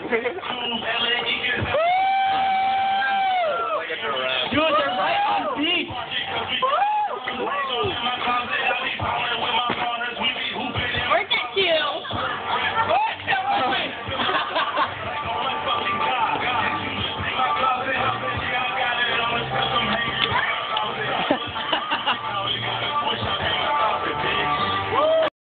Dude, they're right on beat.